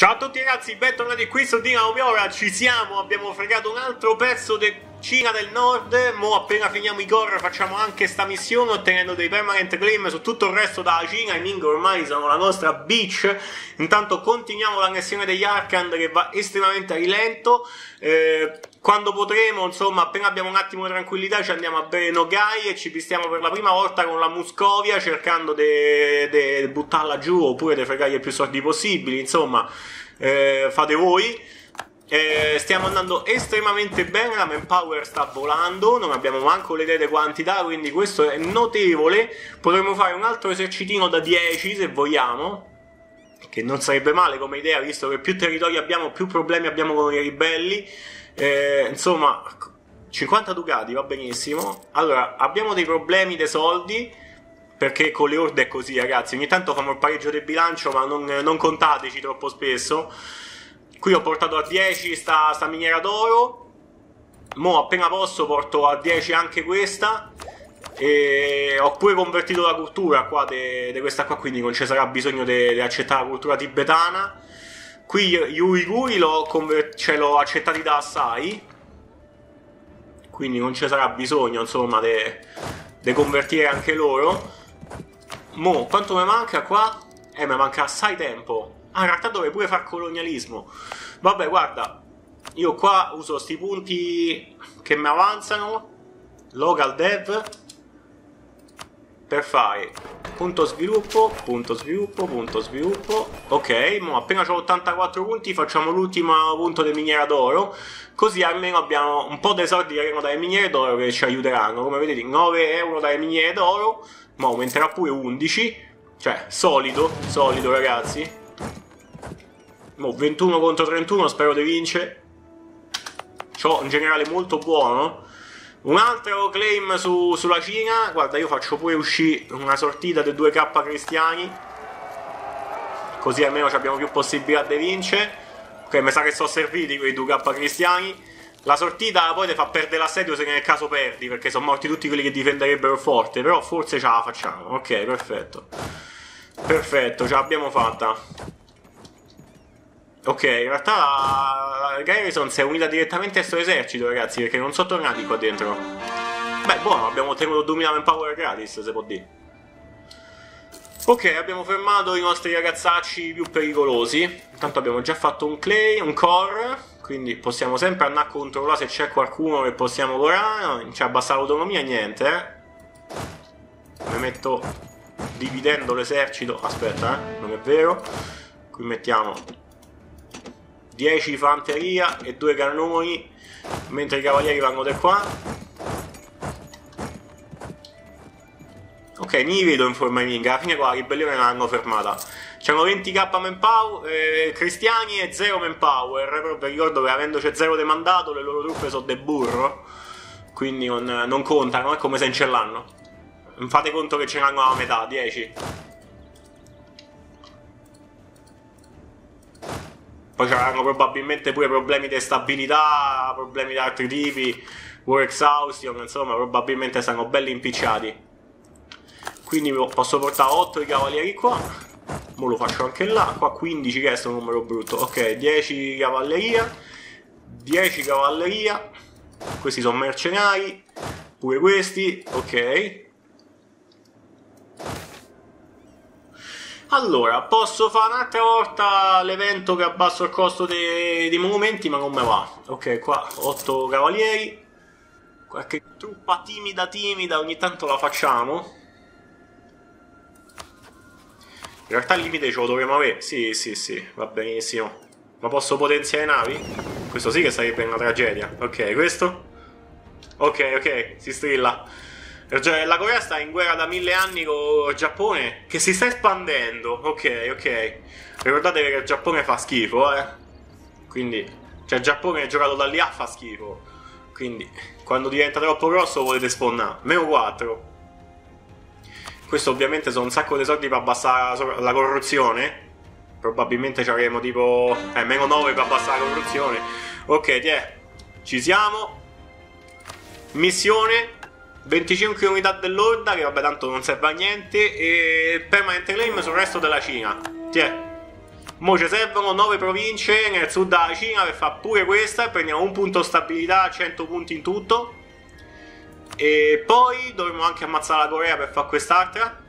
Ciao a tutti ragazzi, bentornati qui su Dinamo Piora, ci siamo, abbiamo fregato un altro pezzo di Cina del Nord, mo appena finiamo i core facciamo anche sta missione ottenendo dei permanent claim su tutto il resto dalla Cina, i Ming ormai sono la nostra beach, intanto continuiamo l'annessione degli Arkand che va estremamente a rilento, eh, quando potremo, insomma, appena abbiamo un attimo di tranquillità, ci andiamo a bere Nogai e ci pistiamo per la prima volta con la Muscovia, cercando di buttarla giù oppure di fregargli più soldi possibili. Insomma, eh, fate voi. Eh, stiamo andando estremamente bene, la manpower sta volando, non abbiamo manco le idee di quantità, quindi questo è notevole. Potremmo fare un altro esercitino da 10 se vogliamo, che non sarebbe male come idea, visto che più territori abbiamo, più problemi abbiamo con i ribelli. Eh, insomma, 50 ducati va benissimo. Allora, abbiamo dei problemi dei soldi. Perché con le orde è così, ragazzi. Ogni tanto fanno il pareggio del bilancio, ma non, non contateci troppo spesso. Qui ho portato a 10 sta, sta miniera d'oro. Mo appena posso porto a 10 anche questa. E ho pure convertito la cultura qua di questa qua, quindi non ci sarà bisogno di accettare la cultura tibetana. Qui gli uiguri l'ho, accettati da assai, quindi non ci sarà bisogno, insomma, di convertire anche loro. Mo, quanto mi manca qua? Eh, mi manca assai tempo. Ah, in realtà dovrei pure fare colonialismo. Vabbè, guarda, io qua uso sti punti che mi avanzano. Local dev per fare punto sviluppo, punto sviluppo, punto sviluppo. Ok, mo appena ho 84 punti facciamo l'ultimo punto di miniera d'oro. Così almeno abbiamo un po' dei soldi che arrivano dalle miniere d'oro che ci aiuteranno. Come vedete, 9 euro dalle miniere d'oro. Ma aumenterà pure 11. Cioè, solido, solido ragazzi. Mo 21 contro 31, spero di vincere. C'ho un generale molto buono. Un altro claim su, sulla Cina, guarda io faccio pure uscire una sortita dei 2K cristiani, così almeno abbiamo più possibilità di vincere. Ok, mi sa che sono serviti quei 2K cristiani. La sortita poi ti fa perdere l'assedio se nel caso perdi, perché sono morti tutti quelli che difenderebbero forte, però forse ce la facciamo. Ok, perfetto. Perfetto, ce l'abbiamo fatta. Ok, in realtà Garrison si è unita direttamente al suo esercito, ragazzi, perché non sono tornati qua dentro. Beh, buono, abbiamo ottenuto 2000 manpower gratis, se può dire. Ok, abbiamo fermato i nostri ragazzacci più pericolosi. Intanto abbiamo già fatto un clay, un core, quindi possiamo sempre andare a controllare se c'è qualcuno che possiamo lavorare. Non ci abbassa l'autonomia, niente, eh. Mi metto dividendo l'esercito. Aspetta, eh, non è vero. Qui mettiamo 10 fanteria e 2 cannoni, mentre i cavalieri vanno da qua. Ok, mi vedo in forma minga, alla fine qua la ribellione l'hanno fermata. C'erano 20k manpower, eh, cristiani e 0 manpower, però vi ricordo che avendoci 0 di mandato le loro truppe sono de burro, quindi non, non contano, è come se non ce l'hanno. Fate conto che ce l'hanno a metà, 10. Poi c'erano probabilmente pure problemi di stabilità, problemi di altri tipi, war exhaustion, insomma, probabilmente stanno belli impicciati. Quindi posso portare 8 i cavalieri qua. Mo lo faccio anche là. Qua 15 che è un numero brutto. Ok, 10 cavalleria. 10 cavalleria. Questi sono mercenari. Pure questi. Ok. Allora, posso fare un'altra volta l'evento che abbasso il costo dei, dei monumenti, ma non me va. Ok, qua 8 cavalieri. Qualche truppa timida timida ogni tanto la facciamo. In realtà il limite ce lo dovremmo avere. Sì, sì, sì, va benissimo. Ma posso potenziare navi? Questo sì che sarebbe una tragedia. Ok, questo? Ok, ok, si strilla. Cioè, la Corea sta in guerra da mille anni con il Giappone che si sta espandendo. Ok, ok. Ricordate che il Giappone fa schifo, eh. Quindi, cioè, il Giappone giocato da lì a fa schifo. Quindi, quando diventa troppo grosso volete spawnare. Meno 4. Questo ovviamente sono un sacco di soldi per abbassare la corruzione. Probabilmente ci avremo tipo. Eh, meno 9 per abbassare la corruzione. Ok, tiè. Ci siamo. Missione 25 unità dell'orda, che vabbè tanto non serve a niente, e permanent claim sul resto della Cina. Tiè. Mo ci servono 9 province nel sud della Cina per fare pure questa. Prendiamo un punto stabilità, 100 punti in tutto. E poi dovremo anche ammazzare la Corea per fare quest'altra.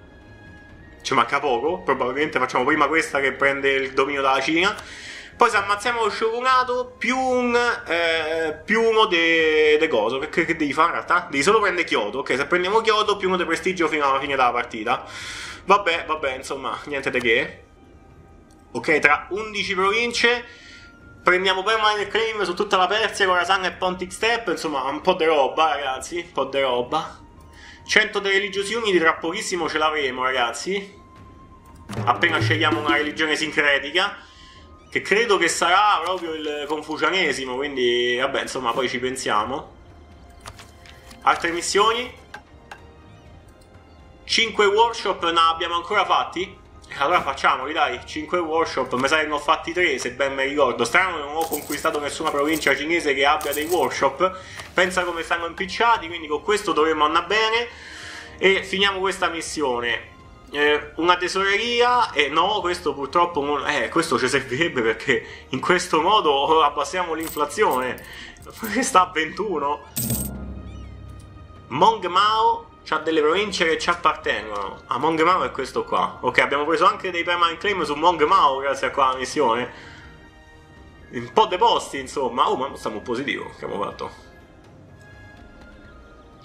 Ci manca poco. Probabilmente facciamo prima questa che prende il dominio della Cina. Poi se ammazziamo lo shogunato più, un, eh, più uno de, de coso. Che, che, devi fare in realtà? Devi solo prendere Kyoto. Ok, se prendiamo Kyoto più uno di prestigio fino alla fine della partita. Vabbè, vabbè, insomma, niente di che. Ok, tra 11 province prendiamo permanent claim su tutta la Persia, Khorasan e Pontic Step, insomma, un po' di roba, ragazzi, un po' di roba. 100 dei religiosi uniti tra pochissimo ce l'avremo, ragazzi. Appena scegliamo una religione sincretica, che credo che sarà proprio il confucianesimo, quindi vabbè, insomma, poi ci pensiamo. Altre missioni? 5 workshop non abbiamo ancora fatti? Allora facciamoli, dai, 5 workshop, mi sa che ne ho fatti 3 se ben mi ricordo. Strano che non ho conquistato nessuna provincia cinese che abbia dei workshop. Pensa come stanno impicciati, quindi con questo dovremmo andare bene. E finiamo questa missione. Eh, una tesoreria e no, questo purtroppo non, eh, questo ci servirebbe perché in questo modo abbassiamo l'inflazione. Sta a 21. Mong Mao C'ha delle province che ci appartengono. Ah, Mong Mao è questo qua. Ok, abbiamo preso anche dei permanent claim su Mong Mao grazie a quella missione. Un po' dei posti, insomma. Oh, ma stiamo positivo. Che abbiamo fatto?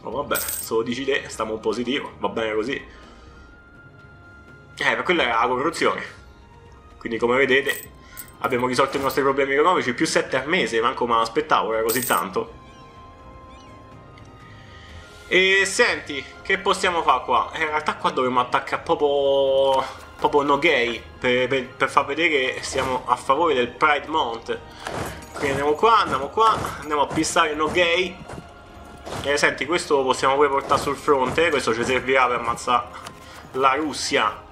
Oh, vabbè, solo dici te, stiamo positivo. Va bene così. Eh, per quella era la corruzione. Quindi, come vedete, abbiamo risolto i nostri problemi economici. Più 7 al mese, manco me l'aspettavo, era così tanto. E senti, che possiamo fare qua? Eh, in realtà qua dovremmo attaccare proprio, proprio no gay per, per, per, far vedere che siamo a favore del Pride Month. Quindi andiamo qua, andiamo qua, andiamo a pissare no gay. E senti, questo lo possiamo pure portare sul fronte, questo ci servirà per ammazzare la Russia.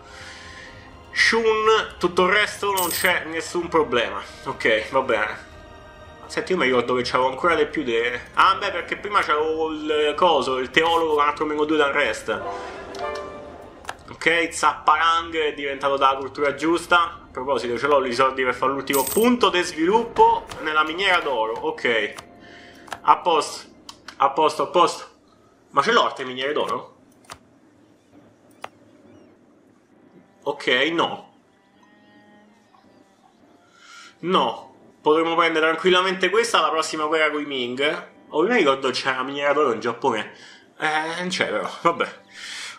Shun, tutto il resto non c'è nessun problema. Ok, va bene. Senti, io mi ricordo che c'avevo ancora di più di... Ah, beh, perché prima c'avevo il coso, il teologo con altro meno 2 d'arrest. Ok, Zapparang è diventato dalla cultura giusta. A proposito, ce l'ho i soldi per fare l'ultimo punto di sviluppo nella miniera d'oro. Ok. A posto. A posto, a posto. Ma ce l'ho altre miniere d'oro? Ok, no. No potremmo prendere tranquillamente questa alla prossima guerra con i Ming. O mi ricordo c'era miniera d'oro in Giappone. Eh, non c'è però, vabbè.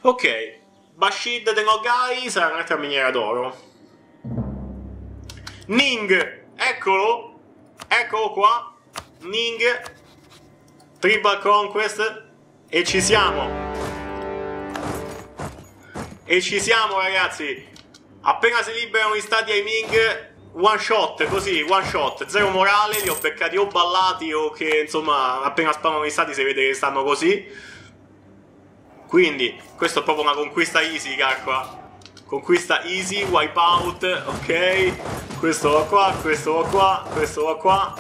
Ok, Bashid de Nogai sarà un'altra miniera d'oro. Ning, eccolo, eccolo qua. Ning, Tribal Conquest, e ci siamo. E ci siamo ragazzi. Appena si liberano gli stati ai Ming one shot, così, one shot, zero morale, li ho beccati o ballati o che insomma appena spawnano i stati si vede che stanno così. Quindi, questo è proprio una conquista easy, calcola. Conquista easy, wipeout, ok. Questo va qua, questo va qua, questo va qua.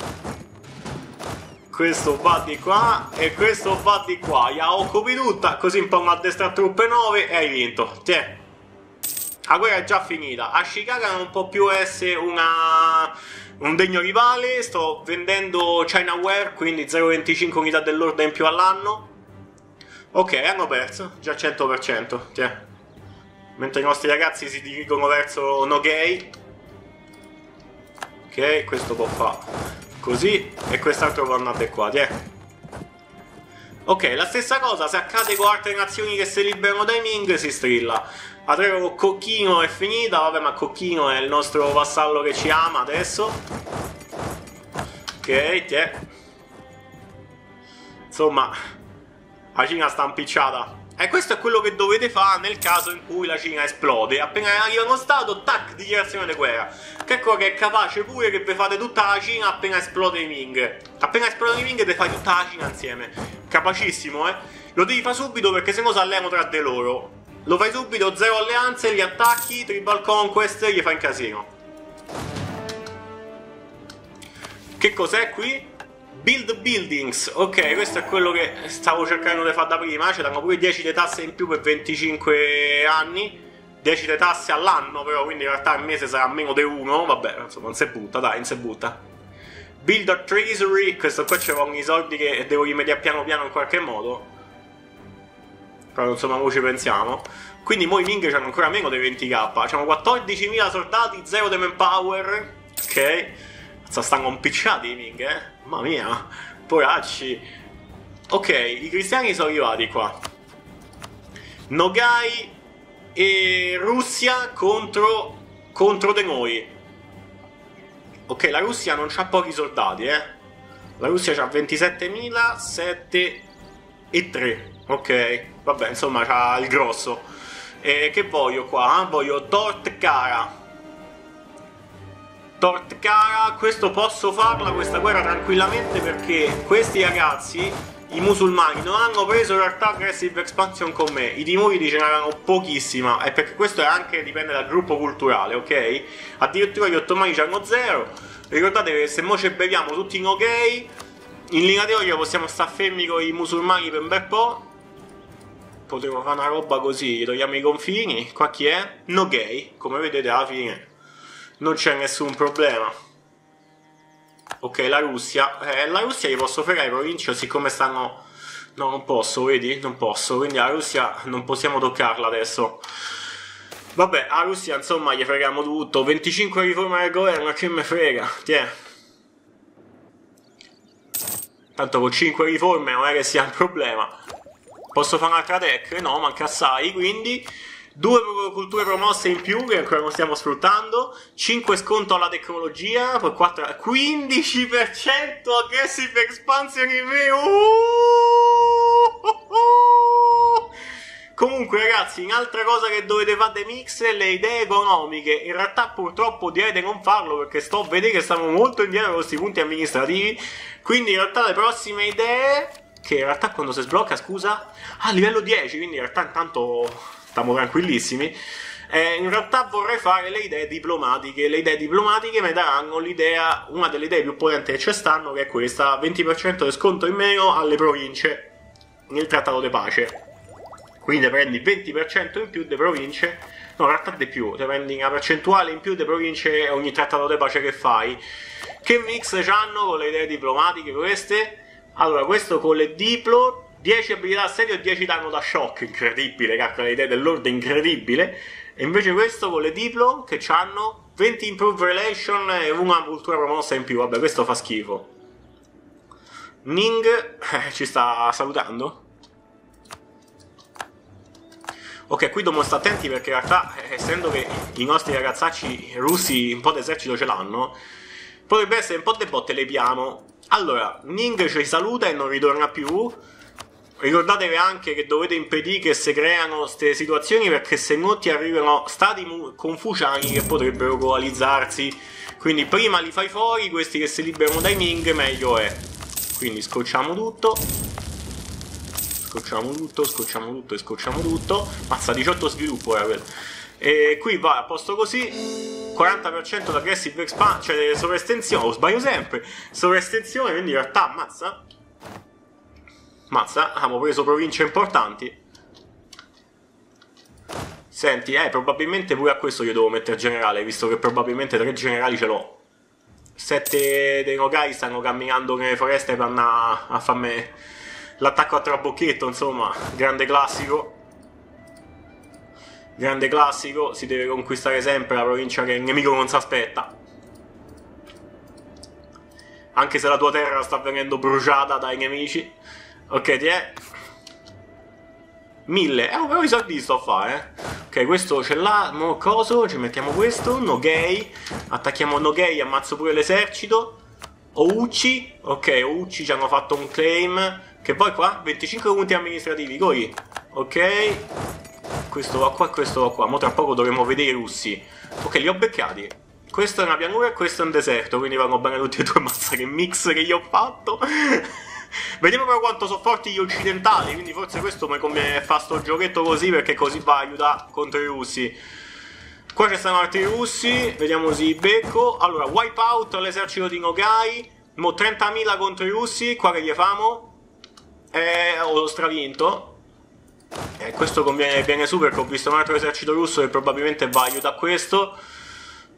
Questo va di qua e questo va di qua. Ya occupi tutta, così un po' a destra truppe 9 e hai vinto. Tiè. La guerra è già finita. A Chicago non può più essere una, un degno rivale. Sto vendendo Chinaware, quindi 0,25 unità dell'orda in più all'anno. Ok, hanno perso, già 100%. Tiè. Mentre i nostri ragazzi si dirigono verso No Gay. Ok, questo può fare così. E quest'altro andare qua, tiè. Ok, la stessa cosa, se accade con altre nazioni che si liberano dai Ming, si strilla. Avremo Cocchino è finita, vabbè ma Cocchino è il nostro vassallo che ci ama adesso. Ok, tiè. Insomma, la Cina sta impicciata. E questo è quello che dovete fare nel caso in cui la Cina esplode. Appena arriva uno stato, tac, dichiarazione di guerra. Che cosa che è capace pure che vi fate tutta la Cina appena esplode i Ming. Appena esplodono i Ming, vi fate tutta la Cina insieme. Capacissimo, eh? Lo devi fare subito perché sennò si alleano tra di loro. Lo fai subito, zero alleanze, gli attacchi, tribal conquest, gli fai in casino. Che cos'è qui? Build buildings, ok, questo è quello che stavo cercando di fare da prima, ci danno pure 10 di tasse in più per 25 anni, decide tasse all'anno, però quindi in realtà il mese sarà meno di uno, vabbè, insomma, non si butta, dai, non si butta. Build a Treasury, questo qua vogliono i soldi che devo rimediare piano piano in qualche modo. Però insomma, noi ci pensiamo. Quindi mo i Ming hanno ancora meno dei 20k. Hanno 14.000 soldati, 0 di manpower. Ok. Stanno impicciati i Ming, eh. Mamma mia. Poracci. Ok, i cristiani sono arrivati qua. Nogai e Russia contro, contro di noi. Ok, la Russia non ha pochi soldati, eh. La Russia ha 27.000, 7 e 3. Ok, vabbè, insomma, c'ha il grosso. E che voglio qua? Voglio Tort Cara. Tort Cara, questo posso farla questa guerra tranquillamente perché questi ragazzi, i musulmani, non hanno preso in realtà Aggressive Expansion con me. I timori ce n'erano pochissima e perché questo è anche dipende dal gruppo culturale, ok? Addirittura gli ottomani hanno zero. Ricordate che se mo ci beviamo tutti in ok, in linea teorica possiamo stare fermi con i musulmani per un bel po' potremmo fare una roba così, togliamo i confini, qua chi è? No gay, come vedete alla fine non c'è nessun problema. Ok, la Russia, eh, la Russia gli posso fregare i province siccome stanno... No, non posso, vedi? Non posso, quindi la Russia non possiamo toccarla adesso. Vabbè, la Russia insomma gli freghiamo tutto, 25 riforme del governo, che me frega, tiè. Tanto con 5 riforme non è che sia un problema. Posso fare un'altra tech? No, manca assai, quindi due culture promosse in più che ancora non stiamo sfruttando, 5 sconto alla tecnologia, poi 4, 15% aggressive expansion in meno. Comunque ragazzi, un'altra cosa che dovete fare dei mix è le idee economiche. In realtà purtroppo direi di non farlo perché sto a vedere che stiamo molto indietro con questi punti amministrativi. Quindi in realtà le prossime idee che in realtà quando si sblocca, scusa, a ah, livello 10, quindi in realtà intanto stiamo tranquillissimi. Eh, in realtà vorrei fare le idee diplomatiche. Le idee diplomatiche mi daranno l'idea, una delle idee più potenti che ci stanno, che è questa: 20% di sconto in meno alle province nel trattato di pace. Quindi prendi 20% in più di province, no, in realtà di più, ti prendi una percentuale in più di province ogni trattato di pace che fai. Che mix hanno con le idee diplomatiche queste? Allora, questo con le Diplo, 10 abilità assedio e 10 danno da shock, incredibile, calcola l'idea dell'ordine, incredibile. E invece questo con le Diplo, che hanno 20 improve relation e una cultura promossa in più, vabbè, questo fa schifo. Ning eh, ci sta salutando. Ok, qui dobbiamo stare attenti perché in realtà, eh, essendo che i nostri ragazzacci russi un po' d'esercito ce l'hanno, potrebbe essere un po' de botte le piano allora, Ning ci saluta e non ritorna più. Ricordatevi anche che dovete impedire che si creano queste situazioni perché se no ti arrivano stati confuciani che potrebbero coalizzarsi. Quindi prima li fai fuori, questi che si liberano dai Ming meglio è. Quindi scocciamo tutto. Scocciamo tutto, scocciamo tutto e scocciamo tutto. Mazza 18 sviluppo era quello. E qui va a posto così. 40% d'aggressive expansion, cioè sovraestensione, o sbaglio sempre, sovraestensione, quindi in realtà ammazza. Mazza, abbiamo preso province importanti. Senti, eh, probabilmente pure a questo io devo mettere generale, visto che probabilmente tre generali ce l'ho. Sette dei Nogai stanno camminando nelle foreste per andare a farmi l'attacco a trabocchetto, insomma, grande classico grande classico, si deve conquistare sempre la provincia che il nemico non si aspetta. Anche se la tua terra sta venendo bruciata dai nemici. Ok, ti è. Mille. Eh, però i soldi sto a fare, eh. Ok, questo ce l'ha. Mo coso, ci mettiamo questo. No gay. Attacchiamo no gay, ammazzo pure l'esercito. Ouchi. Ok, Ouchi ci hanno fatto un claim. Che poi qua? 25 punti amministrativi, coi. Ok questo va qua e questo va qua. Mo tra poco dovremo vedere i russi. Ok, li ho beccati. Questo è una pianura e questo è un deserto, quindi vanno bene tutti e due. Mazza che mix che gli ho fatto. Vediamo però quanto sono forti gli occidentali, quindi forse questo mi conviene fare sto giochetto così perché così va a aiutare contro i russi. Qua ci stanno altri russi, vediamo se becco. Allora, wipeout all'esercito di Nogai. Mo 30.000 contro i russi, qua che gli famo? Eh, ho stravinto. Eh, questo conviene, viene su perché ho visto un altro esercito russo che probabilmente va aiuta questo.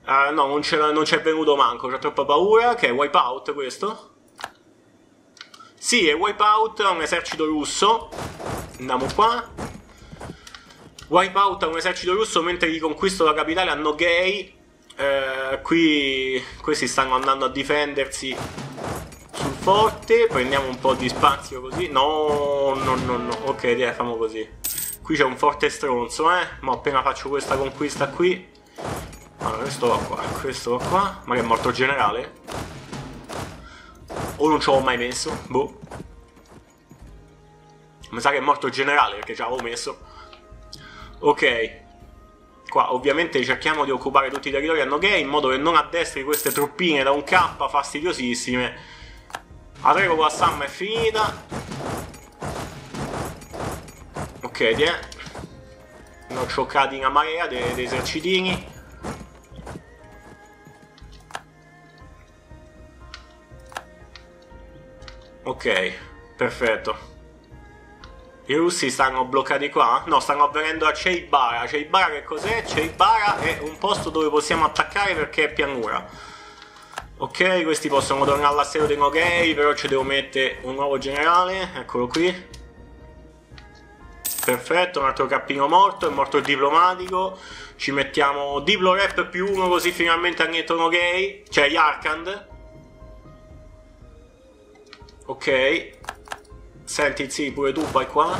Uh, no, non, c'è venuto manco, c'ho troppa paura. Che è Wipeout questo? Sì, è Wipeout, un esercito russo. Andiamo qua. Wipeout è un esercito russo mentre riconquisto la capitale a Nogay. Eh, qui questi stanno andando a difendersi sul forte. Prendiamo un po' di spazio così. No, no, no, no. Ok, dai, facciamo così. Qui c'è un forte stronzo, eh. Ma appena faccio questa conquista qui. Allora, questo va qua, questo va qua. Ma che è morto il generale? O non ci ho mai messo? Boh. Mi sa che è morto il generale perché ci avevo messo. Ok. Qua ovviamente cerchiamo di occupare tutti i territori a Nogay in modo che non addestri queste truppine da un K fastidiosissime. La tregua con la Sam è finita. Ok, è. Ne ho cioccati una marea dei, dei esercitini. Ok, perfetto. I russi stanno bloccati qua? No, stanno avvenendo a Cheibara. Cheibara che cos'è? Cheibara è un posto dove possiamo attaccare perché è pianura. Ok, questi possono tornare all'assedio dei Noghei, però ci devo mettere un nuovo generale. Eccolo qui. Perfetto, un altro cappino morto, è morto il diplomatico. Ci mettiamo Diplo Rep più uno così finalmente anniento Noghei. Cioè Yarkand. Ok. Senti, sì, pure tu vai qua.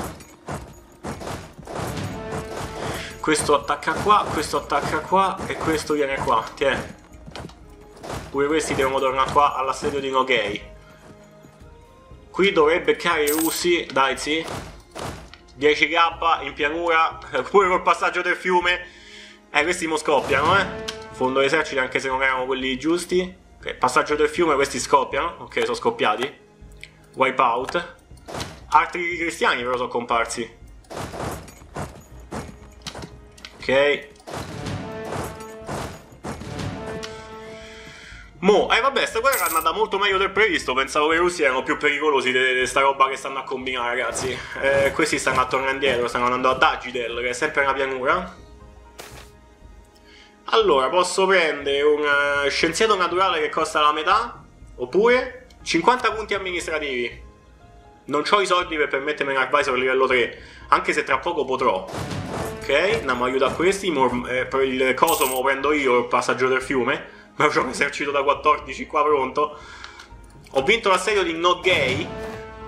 Questo attacca qua, questo attacca qua e questo viene qua. Tieni. Pure questi devono tornare qua all'assedio di Nogay. Qui dovrebbe beccare i russi, dai sì. 10k in pianura, pure col passaggio del fiume. Eh, questi mo scoppiano, eh. Fondo esercito anche se non erano quelli giusti. Ok, passaggio del fiume, questi scoppiano. Ok, sono scoppiati. Wipeout. Altri cristiani però sono comparsi. Ok. Mo, eh vabbè, sta guerra è andata molto meglio del previsto. Pensavo che i russi erano più pericolosi di sta roba che stanno a combinare, ragazzi. Eh, questi stanno a tornare indietro, stanno andando ad Agidel, che è sempre una pianura. Allora, posso prendere un uh, scienziato naturale che costa la metà, oppure 50 punti amministrativi. Non ho i soldi per permettermi un advisor livello 3, anche se tra poco potrò. Ok, andiamo a questi. Eh, per il coso lo prendo io, il passaggio del fiume. Ma ho un esercito da 14 qua pronto. Ho vinto l'assedio di No Gay.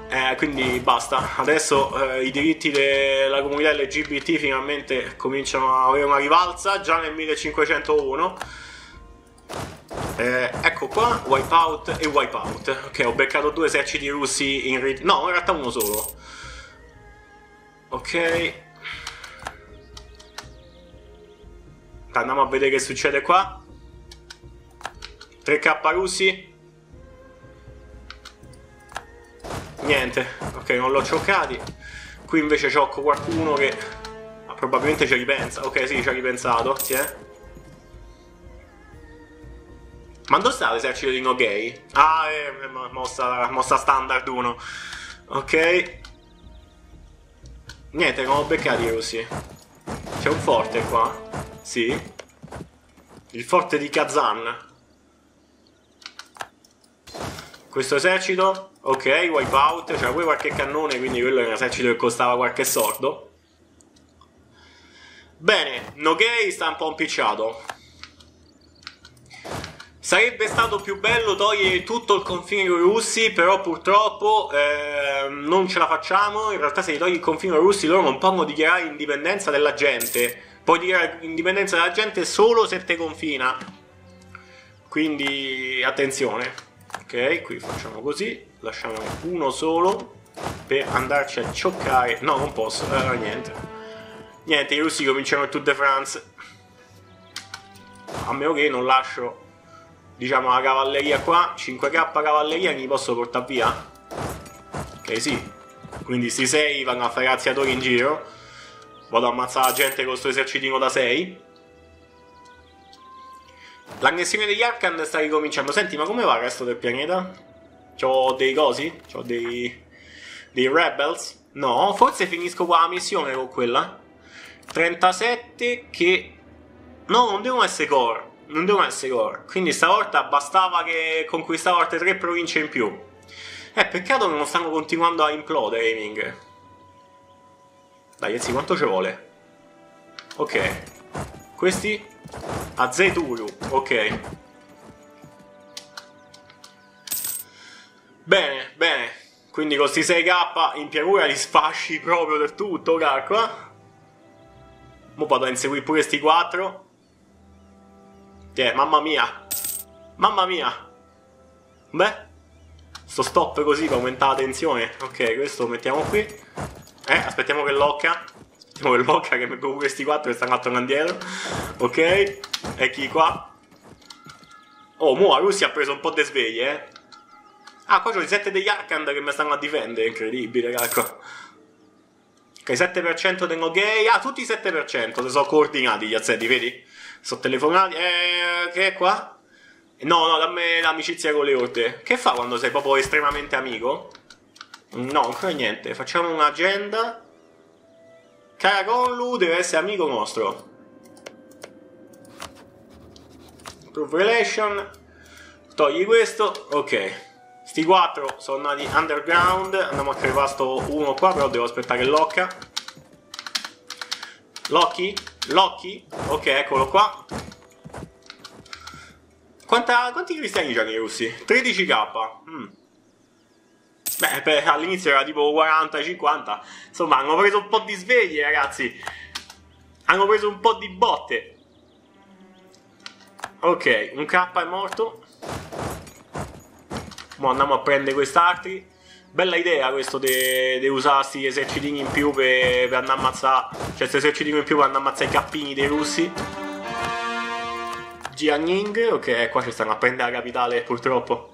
Eh, quindi basta. Adesso eh, i diritti della comunità LGBT finalmente cominciano a avere una rivalsa. Già nel 1501. Eh, ecco qua, wipeout e wipeout. Ok, ho beccato due eserciti russi in rit- No, in realtà uno solo. Ok. Andiamo a vedere che succede qua. 3k russi. Niente. Ok, non l'ho cioccati. Qui invece ciocco qualcuno che... Probabilmente ci ripensa. Ok, sì, ci ha ripensato. Sì, eh. Ma dove sta l'esercito di no gay? Ah, è eh, mossa, mossa standard 1. Ok. Niente, ho beccati i russi. C'è un forte qua? Sì. Il forte di Kazan. Questo esercito, ok, wipeout, c'era pure qualche cannone, quindi quello è un esercito che costava qualche sordo. Bene, Nogay sta un po' impicciato. Sarebbe stato più bello togliere tutto il confine con i russi, però purtroppo eh, non ce la facciamo. In realtà se li togli il confine con i russi loro non possono dichiarare indipendenza della gente. Puoi dichiarare indipendenza della gente solo se te confina. Quindi attenzione. Ok, qui facciamo così. Lasciamo uno solo per andarci a cioccare. No, non posso. Eh, niente. Niente, i russi cominciano il Tour de France. A meno che non lascio diciamo la cavalleria qua 5k cavalleria mi posso portare via ok sì quindi sti 6 vanno a fare razziatori in giro vado a ammazzare la gente con questo esercitino da 6 l'annessione degli Arkan sta ricominciando senti ma come va il resto del pianeta? c'ho dei cosi? c'ho dei dei rebels No, forse finisco qua la missione con quella. 37 che... No, non devono essere core. Non devono essere core. Quindi stavolta bastava che conquistavo altre tre province in più. Eh, peccato che non stanno continuando a implodere i Ming. Dai, ragazzi, quanto ci vuole? Ok. Questi? A Zeturu. Ok. Bene, bene. Quindi con questi 6k in pianura li sfasci proprio del tutto, calcola. Mo vado a inseguire pure questi 4. Tiè, mamma mia. Mamma mia. Beh. Sto stop così per aumentare la tensione. Ok, questo lo mettiamo qui. Eh, aspettiamo che locca. Aspettiamo che locca che metto questi 4 che stanno tornando dietro. Ok. E qua? Oh, mo la Russia ha preso un po' di sveglie, eh. Ah, qua c'ho i 7 degli Arkand che mi stanno a difendere, incredibile, ecco. Ok, 7% del no gay. Ah, tutti i 7%, se sono coordinati gli azzeti, vedi? Sono telefonati. Eh, che è qua? No, no, dammi l'amicizia con le orte. Che fa quando sei proprio estremamente amico? No, ancora niente. Facciamo un'agenda. Caraconlu deve essere amico nostro. Proof relation. Togli questo. Ok. Sti quattro sono andati underground. Andiamo a crepare sto uno qua, però devo aspettare che locca. Loki? Loki? Ok, eccolo qua. Quanta, quanti cristiani c'hanno i russi? 13k. Mm. Beh, all'inizio era tipo 40-50. Insomma, hanno preso un po' di sveglie, ragazzi. Hanno preso un po' di botte. Ok, un K è morto. Mo andiamo a prendere quest'altri. Bella idea questo di usare questi esercitini in più per, per andare a ammazzare. Cioè, questi esercitini in più per andare a ammazzare i cappini dei russi. Jiangning, ok, qua ci stanno a prendere la capitale purtroppo.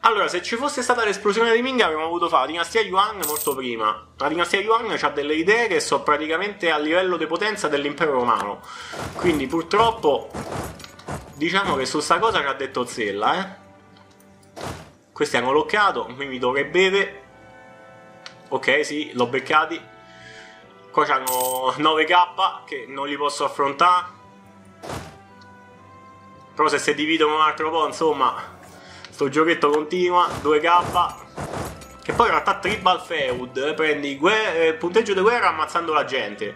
Allora, se ci fosse stata l'esplosione di Ming avremmo avuto fare la dinastia Yuan molto prima. La dinastia Yuan ha delle idee che sono praticamente a livello di potenza dell'impero romano. Quindi purtroppo Diciamo che su sta cosa ci ha detto Zella, eh. Questi hanno loccato, qui mi dovrei bere. Ok, sì, l'ho beccati. Qua c'hanno 9k che non li posso affrontare. Però se si dividono un altro po', insomma, sto giochetto continua. 2k. Che poi in realtà tribal feud, eh, prendi eh, punteggio di guerra ammazzando la gente.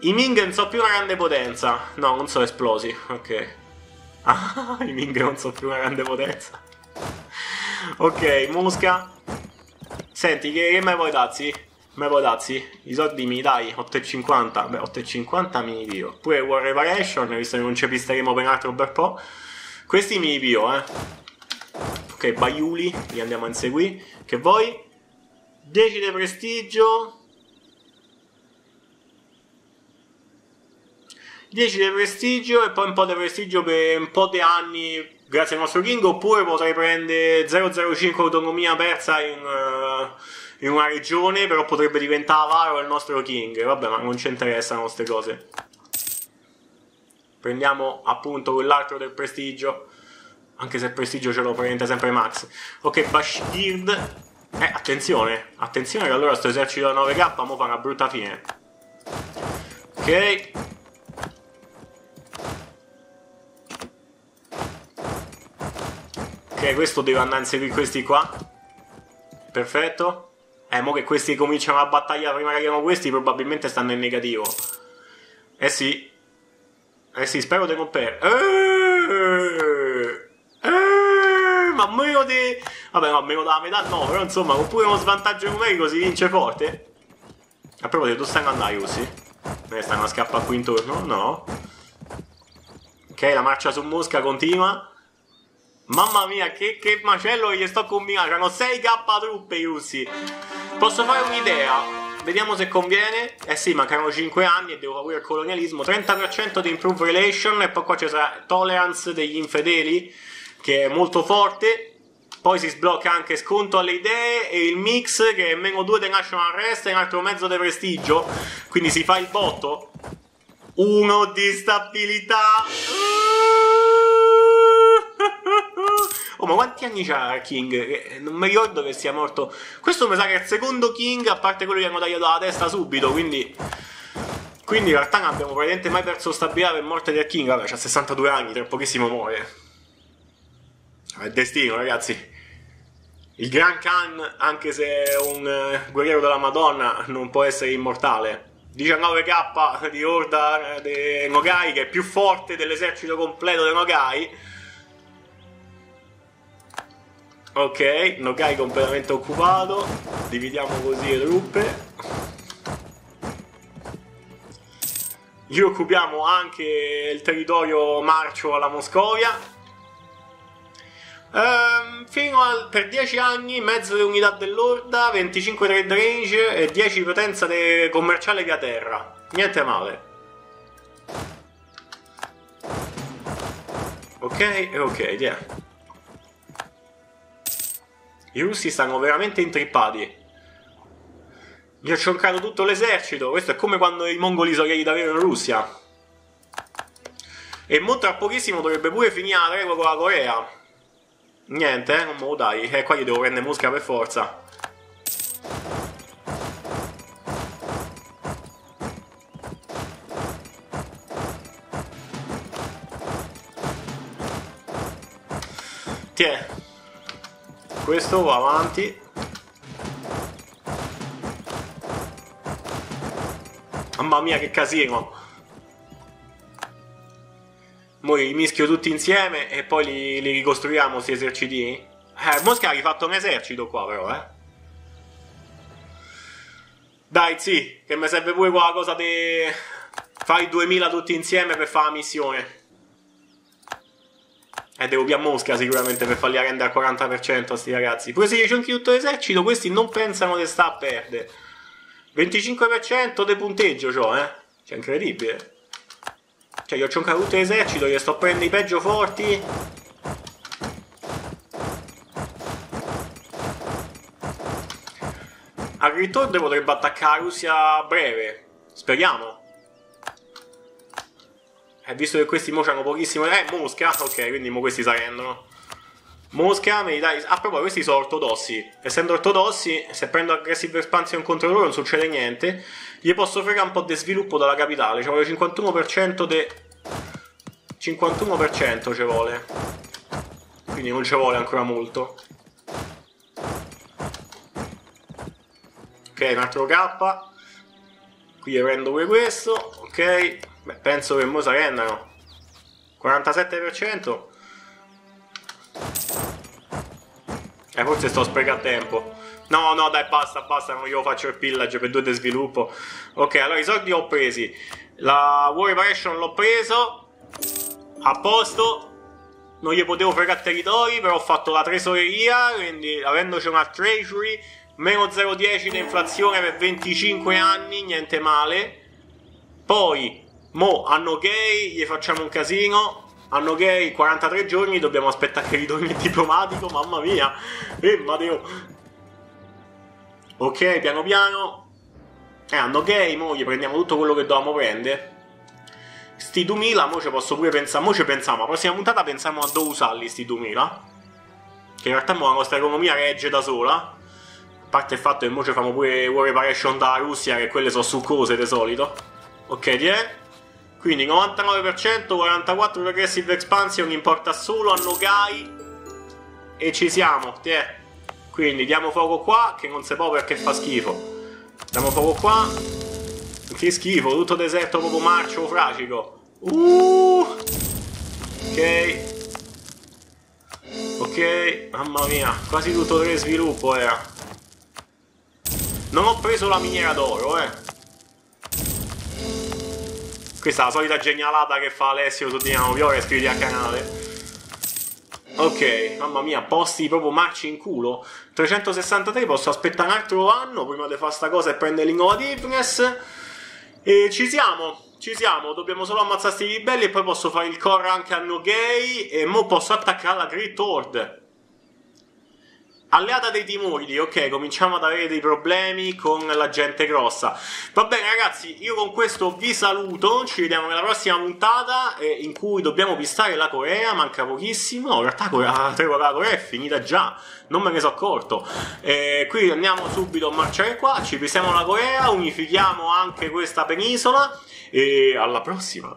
I Ming non so più una grande potenza. No, non sono esplosi. Ok. Ah, i Ming non so più una grande potenza. ok, Mosca. Senti, che, che me vuoi darsi? Me vuoi darsi? I soldi mi dai? 8,50? Beh, 8,50 mi invio. Pure War Revelation, visto che non ci pisteremo per un altro bel po'. Questi mi invio, eh. Ok, Baiuli, li andiamo a inseguire. Che vuoi? 10 di prestigio. 10 di prestigio e poi un po' di prestigio per un po' di anni grazie al nostro king oppure potrei prendere 005 autonomia persa in, uh, in una regione però potrebbe diventare avaro il nostro king. Vabbè ma non ci interessano queste cose. Prendiamo appunto quell'altro del prestigio anche se il prestigio ce l'ho praticamente sempre max. Ok Bashgird eh attenzione attenzione che allora sto esercito da 9k mo fa una brutta fine. Ok Ok, questo deve andare a inseguire questi qua. Perfetto. Eh, mo che questi cominciano la battaglia prima che arrivano questi, probabilmente stanno in negativo. Eh sì. Eh sì, spero di non perdere. Eh, eh, ma meno di... Vabbè, no, meno della metà no, però insomma, con pure uno svantaggio numerico si vince forte. A proposito, tu stai andando così? Ne stanno a scappare qui intorno? No. Ok, la marcia su Mosca continua. Mamma mia, che, che macello gli sto combinando. C'hanno 6k truppe i russi. Posso fare un'idea? Vediamo se conviene. Eh sì, mancano 5 anni e devo fare pure il colonialismo. 30% di improve relation e poi qua c'è la tolerance degli infedeli che è molto forte. Poi si sblocca anche sconto alle idee e il mix che è meno 2 di national arrest e un altro mezzo di prestigio. Quindi si fa il botto. Uno di stabilità. Oh, ma quanti anni c'ha King? Non mi ricordo che sia morto. Questo mi sa che è il secondo King, a parte quello che hanno tagliato la testa subito, quindi... Quindi in realtà non abbiamo praticamente mai perso stabilità per morte del King. Vabbè, c'ha 62 anni, tra pochissimo muore. È destino, ragazzi. Il Gran Khan, anche se è un uh, guerriero della Madonna, non può essere immortale. 19k di Horda di Nogai, che è più forte dell'esercito completo di Nogai. Ok, Nogai completamente occupato. Dividiamo così le truppe. Gli occupiamo anche il territorio marcio alla Moscovia. Um, fino al, per 10 anni mezzo di unità dell'orda, 25 trade range e 10 potenza commerciale via terra. Niente male. Ok, ok, yeah. I russi stanno veramente intrippati. Gli ho cioncato tutto l'esercito. Questo è come quando i mongoli sono chiari davvero in Russia. E mo tra pochissimo dovrebbe pure finire la tregua con la Corea. Niente, eh, non me lo dai. E eh, qua gli devo prendere Mosca per forza. Tiè. Questo va avanti. Mamma mia che casino. Mo li mischio tutti insieme e poi li, li ricostruiamo questi esercitini. Eh, Mosca ha rifatto un esercito qua però, eh. Dai, sì, che mi serve pure qualcosa di... Fai 2000 tutti insieme per fare la missione. E devo più a Mosca sicuramente per farli arrendere al 40% a sti ragazzi. Pure se gli cionchi tutto l'esercito, questi non pensano che sta a perdere. 25% di punteggio c'ho, eh. Cioè, incredibile. Cioè, io ho cioncato tutto l'esercito, gli sto prendendo i peggio forti. Al ritorno potrebbe attaccare la Russia a breve. Speriamo. Eh, visto che questi mo hanno pochissimo... Eh, Mosca, ok, quindi mo questi si rendono. Mosca, militari... Ah, proprio questi sono ortodossi. Essendo ortodossi, se prendo aggressive expansion contro loro non succede niente. Gli posso fregare un po' di sviluppo dalla capitale. Ci vuole 51% di... 51% ci vuole. Quindi non ci vuole ancora molto. Ok, un altro K. Qui prendo pure questo. Ok. Beh, penso che mo si rendano. 47%. Eh, forse sto sprecando tempo. No, no, dai, basta, basta, non io faccio il pillage per due di sviluppo. Ok, allora i soldi ho presi. La War Reparation l'ho preso. A posto. Non gli potevo fregare territori, però ho fatto la tresoreria, quindi avendoci una treasury, meno 0,10 di inflazione per 25 anni, niente male. Poi, mo, hanno gay, gli facciamo un casino, hanno gay 43 giorni, dobbiamo aspettare che ritorni il diplomatico, mamma mia, eh Matteo. Ok, piano piano. Eh, hanno gay, mo gli prendiamo tutto quello che dovevamo prendere. Sti 2000, mo ci posso pure pensare, mo ci pensiamo, la prossima puntata pensiamo a dove usarli sti 2000. Che in realtà mo la nostra economia regge da sola. A parte il fatto che mo ci fanno pure war reparation dalla Russia, che quelle sono succose di solito. Ok, ti è? Quindi 99%, 44% Progressive Expansion importa solo a Nogai. E ci siamo, tiè. Quindi diamo fuoco qua, che non si può perché fa schifo. Diamo fuoco qua. Che schifo, tutto deserto proprio marcio, fracico. Uh! Ok. Ok, mamma mia, quasi tutto tre sviluppo era. Non ho preso la miniera d'oro, eh. Questa è la solita genialata che fa Alessio su Dinamo Viola e iscriviti al canale. Ok, mamma mia, posti proprio marci in culo. 363, posso aspettare un altro anno prima di fare sta cosa e prendere l'innovativeness. E ci siamo, ci siamo, dobbiamo solo ammazzare sti ribelli e poi posso fare il core anche a No Gay e mo posso attaccare la Great Horde. Alleata dei timori, ok, cominciamo ad avere dei problemi con la gente grossa. Va bene, ragazzi, io con questo vi saluto. Ci vediamo nella prossima puntata eh, in cui dobbiamo pistare la Corea. Manca pochissimo. No, in realtà Corea, la Corea è finita già, non me ne sono accorto. Eh, qui andiamo subito a marciare qua. Ci pistiamo la Corea, unifichiamo anche questa penisola. E alla prossima.